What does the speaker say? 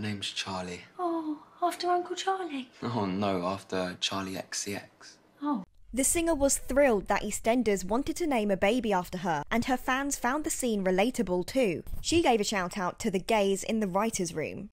Her name's Charlie. Oh, after Uncle Charlie. Oh no, after Charli XCX. Oh. The singer was thrilled that EastEnders wanted to name a baby after her, and her fans found the scene relatable too. She gave a shout out to the gays in the writer's room.